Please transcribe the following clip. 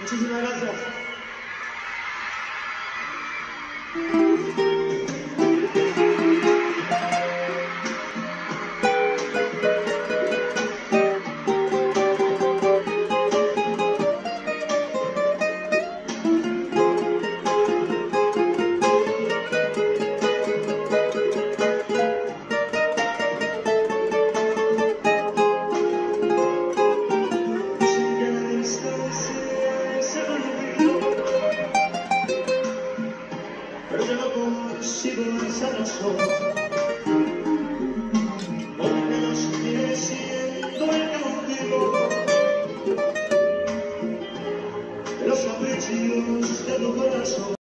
Muchísimas gracias. viajando consigo segurança da sol. Oh, Porque los tiene siendo el cautivo. Los caprichos de tu corazón.